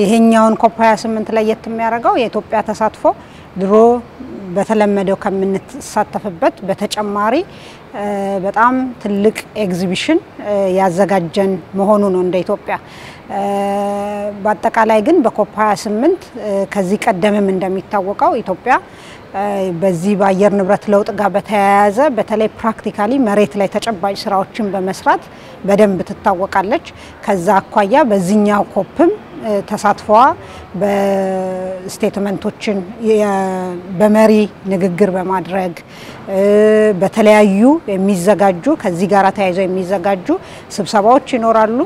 ይሄኛውን COP 28 ለየት የሚያደርገው የኢትዮጵያ ተሳትፎ ድሮ በተለመደው ከምንሳተፍበት በተጨማሪ በጣም ትልቅ ኤግዚቢሽን ያዘጋጀን መሆኑ ነው እንደ ኢትዮጵያ። በአጠቃላይ ግን በ COP 28 ከዚህ ቀደምም እንደሚታወቀው ኢትዮጵያ በዚህ በአየር ንብረት ለውጥ ጋር በተያያዘ በተለይ practically መሬት ላይ ተጨባጭ ስራዎችን በመስራት በደንብ ትታወቃለች። ከዛ አኳያ በዚህኛው ኮፕም ተሳትፏ በስቴትመንቶችን በመሪ ንግግር በማድረግ በተለያዩ የሚዘጋጁ ከዚህ ጋር ተያይዘው የሚዘጋጁ ስብሰባዎች ይኖራሉ።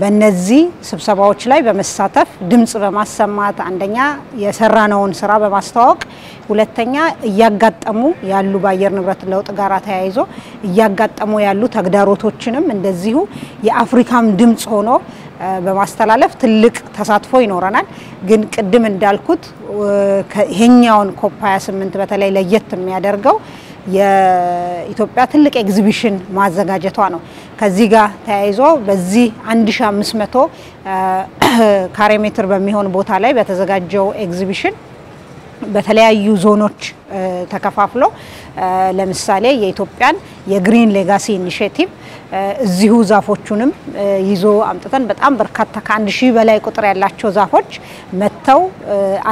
በእነዚህ ስብሰባዎች ላይ በመሳተፍ ድምፅ በማሰማት አንደኛ የሰራነውን ስራ በማስተዋወቅ ሁለተኛ እያጋጠሙ ያሉ በአየር ንብረት ለውጥ ጋር ተያይዞ እያጋጠሙ ያሉ ተግዳሮቶችንም እንደዚሁ የአፍሪካም ድምፅ ሆኖ በማስተላለፍ ትልቅ ተሳትፎ ይኖረናል። ግን ቅድም እንዳልኩት ይሄኛውን COP 28 በተለይ ለየት የሚያደርገው የኢትዮጵያ ትልቅ ኤግዚቢሽን ማዘጋጀቷ ነው። ከዚህ ጋር ተያይዞ በዚህ 1500 ካሬ ሜትር በሚሆን ቦታ ላይ በተዘጋጀው ኤግዚቢሽን በተለያዩ ዞኖች ተከፋፍሎ ለምሳሌ የኢትዮጵያን የ green legacy initiative እዚሁ ዛፎቹንም ይዞ አምጥተን በጣም በርካታ ከአንድ ሺህ በላይ ቁጥር ያላቸው ዛፎች መጥተው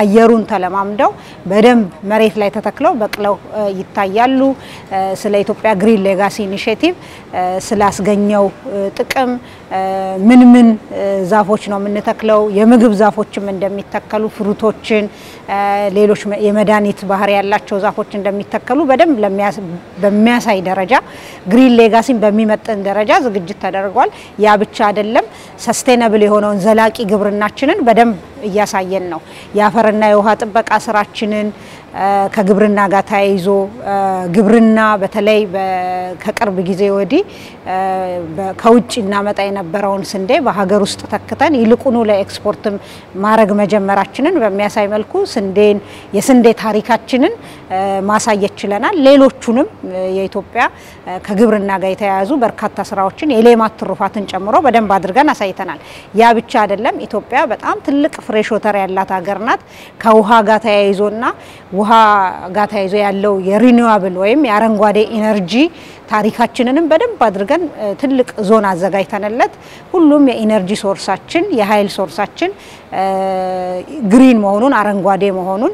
አየሩን ተለማምደው በደንብ መሬት ላይ ተተክለው በቅለው ይታያሉ። ስለ ኢትዮጵያ green legacy initiative ስላስገኘው ጥቅም ምን ምን ዛፎች ነው የምንተክለው፣ የምግብ ዛፎችም እንደሚተከሉ fruit ኦችን፣ ሌሎች የመድኃኒት ባህሪ ያላቸው ዛፎች እንደሚተከሉ በደንብ በሚያሳይ ደረጃ green legacy ን በሚመጥን ደረጃ ዝግጅት ተደርጓል። ያ ብቻ አይደለም፣ sustainable የሆነውን ዘላቂ ግብርናችንን በደንብ እያሳየን ነው። የአፈርና የውሃ ጥበቃ ስራችንን ከግብርና ጋር ተያይዞ ግብርና በተለይ ከቅርብ ጊዜ ወዲህ ከውጭ እናመጣ የነበረውን ስንዴ በሀገር ውስጥ ተክተን ይልቁኑ ለኤክስፖርትም ማድረግ መጀመራችንን በሚያሳይ መልኩ ስንዴን የስንዴ ታሪካችንን ማሳየት ችለናል። ሌሎቹንም የኢትዮጵያ ከግብርና ጋር የተያያዙ በርካታ ስራዎችን የሌማት ትሩፋትን ጨምሮ በደንብ አድርገን አሳይተናል። ያ ብቻ አይደለም። ኢትዮጵያ በጣም ትልቅ fresh water ያላት ሀገር ናት። ከውሃ ጋር ተያይዞና ውሃ ጋር ተያይዞ ያለው የ renewable ወይም የአረንጓዴ energy ታሪካችንንም በደንብ አድርገን ትልቅ ዞን አዘጋጅተንለት ሁሉም የ energy source ኣችን የኃይል source ኣችን green መሆኑን አረንጓዴ መሆኑን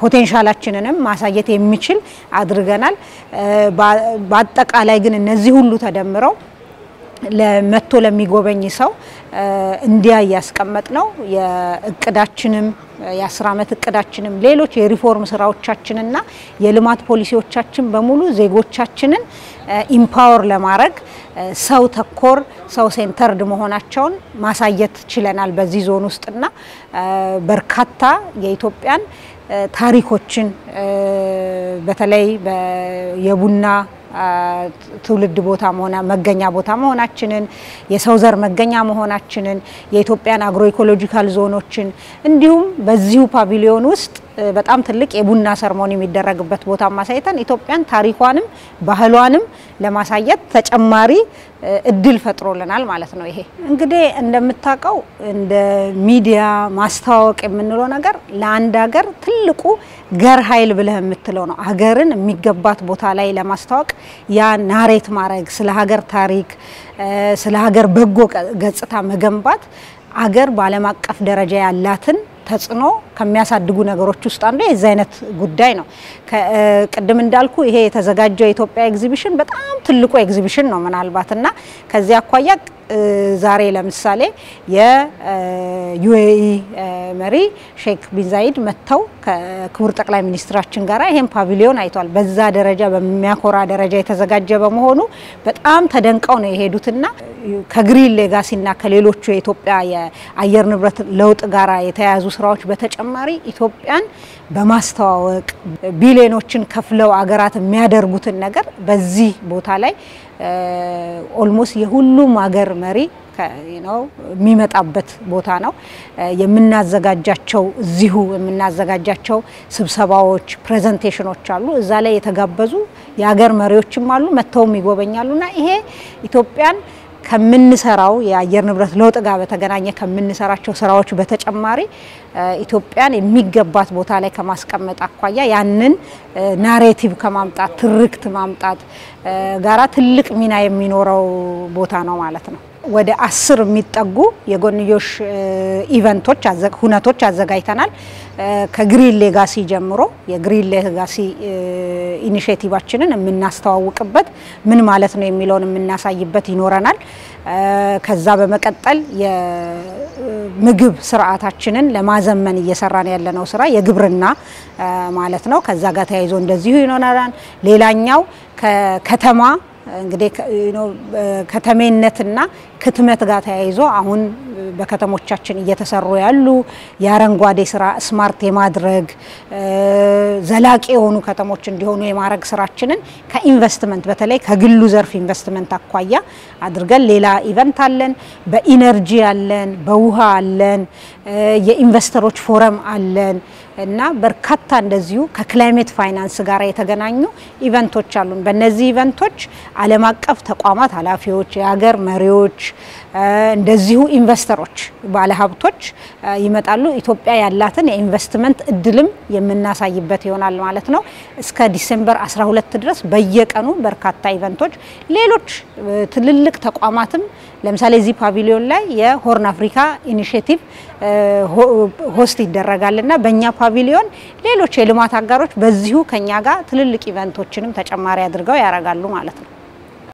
potential ኣችንንም ማሳየት የሚችል አድርገናል። በአጠቃላይ ግን እነዚህ ሁሉ ተደምረው መጥቶ ለሚጎበኝ ሰው እንዲያ እያስቀመጥ ነው። የእቅዳችንም የአስር ዓመት እቅዳችንም ሌሎች የሪፎርም ስራዎቻችንና የልማት ፖሊሲዎቻችን በሙሉ ዜጎቻችንን empower ለማድረግ ሰው ተኮር ሰው centered መሆናቸውን ማሳየት ችለናል። በዚህ ዞን ውስጥና በርካታ የኢትዮጵያን ታሪኮችን በተለይ የቡና ትውልድ ቦታ መሆን መገኛ ቦታ መሆናችንን የሰው ዘር መገኛ መሆናችንን የኢትዮጵያን agro ecological zone ኦችን እንዲሁም በዚሁ pavilion ውስጥ በጣም ትልቅ የቡና ceremony የሚደረግበት ቦታ ማሳየትን ኢትዮጵያን ታሪኳንም ባህሏንም ለማሳየት ተጨማሪ እድል ፈጥሮልናል ማለት ነው። ይሄ እንግዲህ እንደምታውቀው እንደ ሚዲያ ማስተዋወቅ የምንለው ነገር ለአንድ ሀገር ትልቁ ገር ኃይል ብለህ የምትለው ነው። ሀገርን የሚገባት ቦታ ላይ ለማስተዋወቅ ያ ናሬት ማድረግ ስለ ሀገር ታሪክ፣ ስለ ሀገር በጎ ገጽታ መገንባት አገር በዓለም አቀፍ ደረጃ ያላትን ተጽዕኖ ከሚያሳድጉ ነገሮች ውስጥ አንዱ የዚህ አይነት ጉዳይ ነው። ቅድም እንዳልኩት ይሄ የተዘጋጀው የኢትዮጵያ ኤግዚቢሽን በጣም ትልቁ ኤግዚቢሽን ነው ምናልባት እና ከዚህ አኳያ ዛሬ ለምሳሌ የ UAE መሪ ሼክ ቢን ዛይድ መጥተው ከክቡር ጠቅላይ ሚኒስትራችን ጋር ይሄን pavilion አይቷል። በዛ ደረጃ በሚያኮራ ደረጃ የተዘጋጀ በመሆኑ በጣም ተደንቀው ነው የሄዱትና ከ green legacy ና ከሌሎቹ የኢትዮጵያ የአየር ንብረት ለውጥ ጋራ የተያያዙ ስራዎች በተጨማሪ ኢትዮጵያን በማስተዋወቅ ቢሊዮኖችን ከፍለው አገራት የሚያደርጉትን ነገር በዚህ ቦታ ላይ almost የሁሉም ሀገር መሪ የሚመጣበት ቦታ ነው። የምናዘጋጃቸው እዚሁ የምናዘጋጃቸው ስብሰባዎች፣ presentation ኦች አሉ። እዛ ላይ የተጋበዙ የሀገር መሪዎችም አሉ፣ መጥተውም ይጎበኛሉ እና ይሄ ኢትዮጵያን ከምንሰራው የአየር ንብረት ለውጥ ጋር በተገናኘ ከምንሰራቸው ስራዎች በተጨማሪ ኢትዮጵያን የሚገባት ቦታ ላይ ከማስቀመጥ አኳያ ያንን narrative ከማምጣት ትርክት ማምጣት ጋራ ትልቅ ሚና የሚኖረው ቦታ ነው ማለት ነው። ወደ አስር የሚጠጉ የጎንዮሽ event ኦች ሁነቶች አዘጋጅተናል። ከ green legacy ጀምሮ የ green legacy initiative ኣችንን የምናስተዋውቅበት ምን ማለት ነው የሚለውን የምናሳይበት ይኖረናል። ከዛ በመቀጠል የምግብ ስርዓታችንን ለማዘመን እየሰራን ያለነው ስራ የግብርና ማለት ነው። ከዛ ጋር ተያይዞ እንደዚሁ ይኖረናል። ሌላኛው ከከተማ እንግዲህ ከተሜነትና ክትመት ጋር ተያይዞ አሁን በከተሞቻችን እየተሰሩ ያሉ የአረንጓዴ ስራ ስማርት የማድረግ ዘላቂ የሆኑ ከተሞች እንዲሆኑ የማድረግ ስራችንን ከኢንቨስትመንት በተለይ ከግሉ ዘርፍ ኢንቨስትመንት አኳያ አድርገን ሌላ event አለን። በ energy አለን፣ በውሃ አለን፣ የ investor ኦች ፎረም አለን እና በርካታ እንደዚሁ ከ climate finance ጋር የተገናኙ event ኦች አሉን። በእነዚህ event ኦች ዓለም አቀፍ ተቋማት ኃላፊዎች፣ የሀገር መሪዎች እንደዚሁ investor ኦች፣ ባለሀብቶች ይመጣሉ። ኢትዮጵያ ያላትን የኢንቨስትመንት እድልም የምናሳይበት ይሆናል ማለት ነው። እስከ December 12 ድረስ በየቀኑ በርካታ event ኦች፣ ሌሎች ትልልቅ ተቋማትም ለምሳሌ እዚህ pavilion ላይ የ Horn አፍሪካ initiative host ይደረጋል እና በእኛ pavilion ሌሎች የልማት አጋሮች በዚሁ ከኛ ጋር ትልልቅ event ኦችንም ተጨማሪ አድርገው ያደርጋሉ ማለት ነው።